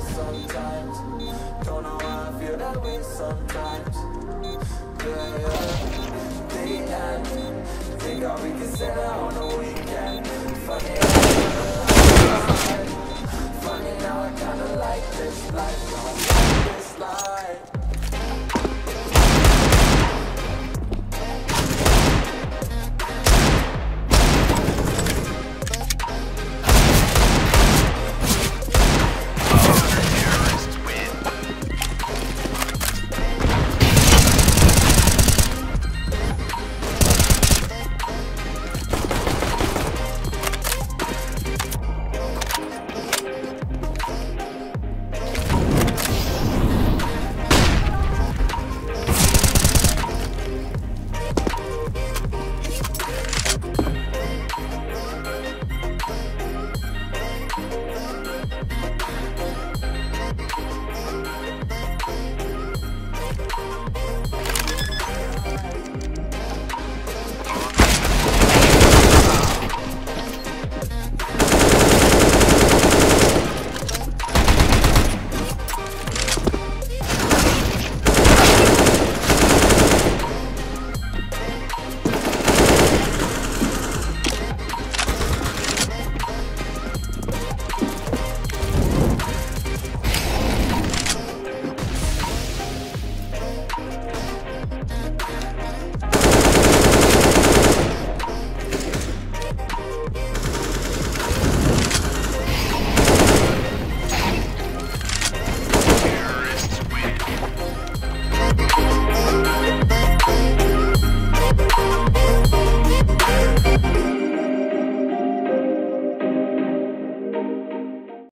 Sometimes. Don't know how I feel that way sometimes. Yeah, yeah. They end. Think how we can set out on the weekend. Funny how,